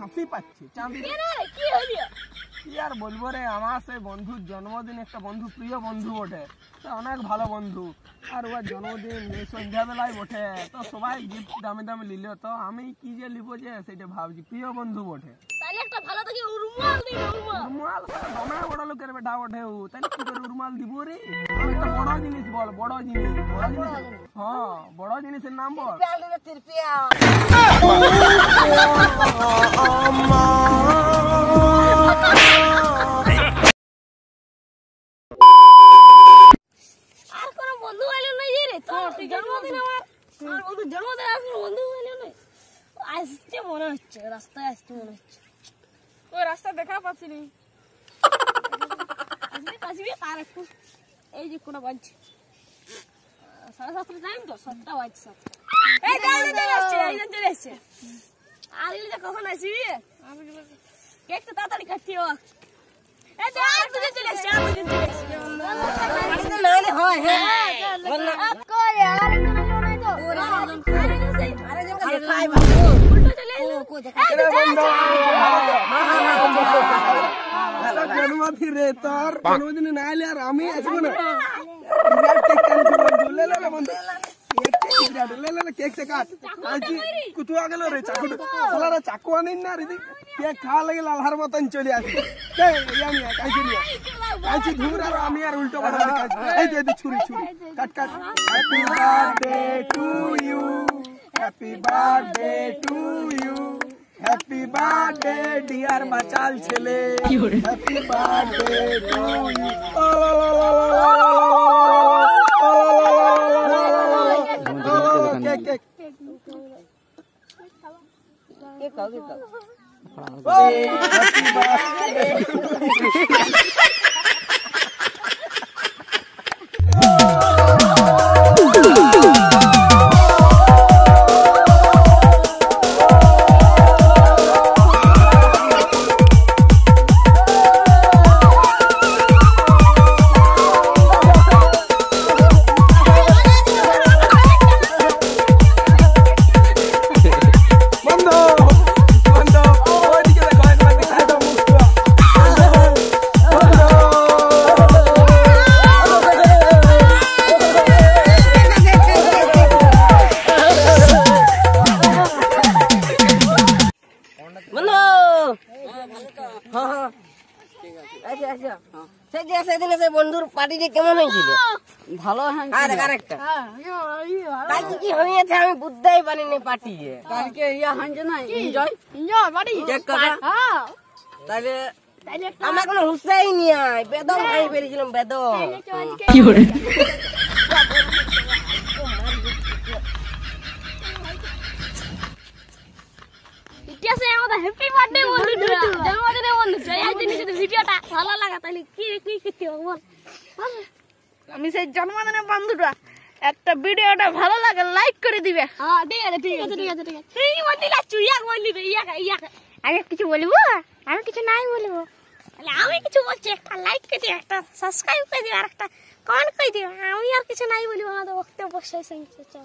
খুশি পাচ্ছি। চাঁদি কেন হাসি কি চাঁদি কি আর বলব রে আমার সেই বন্ধুর জন্মদিন একটা বন্ধু প্রিয় বন্ধু বটে। সে অনেক ভালো বন্ধু। আর ওর জন্মদিন সন্ধ্যাবেলায় বটে। তো সবাই গিফট দামি দামি নিল। তো আমি কি যে নিব যে সেটা ভাবছি প্রিয় বন্ধু বটে। তাহলে একটা ভালো দেখি দিন উরমাল উরমাল দমে বড় লোকের বেটা ওঠে ও। তাহলে কি করে উরমাল দিব রে? আর একটা বড় জিনিস বল বড় জিনিস। বড় জিনিস হ্যাঁ বড় জিনিসের নাম বল। আর কোন বন্ধু আইলো নাই যে রে? তো জন্মদিন আমার আমার বন্ধু জন্মদিন আর বন্ধু আইলো নাই? আসছে মনে হচ্ছে রাস্তায় আসছে মনে হচ্ছে। ওই রাস্তা দেখা পাচ্ছি নি আসবে আর একটু এই যে কোনো বাজছে সাড়ে সাতটা টাইম তো সাতটা বাজছে সাতটা এই চলে আসছে এই চলে আসছে আর এই কখন আসবি কেক তো তাড়াতাড়ি কাটতি ও এই যে আর দুজন চলে আসছে আর চলে আসছে হয় হ্যাঁ কুতু আগেল রে চাকু আনিন না রে খাওয়া লাগে লালহার মতন চলে আসি আমি কাইছি ধুর আর আমি আর উল্টো এই দে ছুরি ছুরি cut cut happy birthday to birthday dear বাচাল ছেলে happy birthday to you cake happy birthday সেই যে সেদিনে সেই বন্ধুর পার্টিটা কেমন হয়েছিল? ভালো আর আরেকটা। কালকে কি হয়েছে? আমি বুঝতেই পারিনি পার্টি কালকে ইয়া না এনজয় হ্যাঁ। তাহলে আমার কোনো হুসাই নিয়ে বেদম খাই পেরেছিলাম বেদম আমাদের হ্যাপি বার্থডে বন্ধুরা। জন্মদিনে বন্ধু। জয় আজকে যদি ভিডিওটা ভালো লাগা তাহলে কি কি করতে হবে বল। আমি সেই জন্মদিনের বন্ধুটা একটা ভিডিওটা ভালো লাগে লাইক করে দিবে। হ্যাঁ ঠিক আছে ঠিক আছে ঠিক আছে ঠিক আছে। না তুই ইয়াক বললি রে ইয়াক ইয়াক আমি কিছু বলব? আমি কিছু নাই বলব। তাহলে আমি কিছু বলছি একটা লাইক করে দিও একটা সাবস্ক্রাইব করে দিও আর একটা কমেন্ট করে দিও। আমি আর কিছু নাই বলব আমাদের বক্তব্য শেষ হয়ে গেছে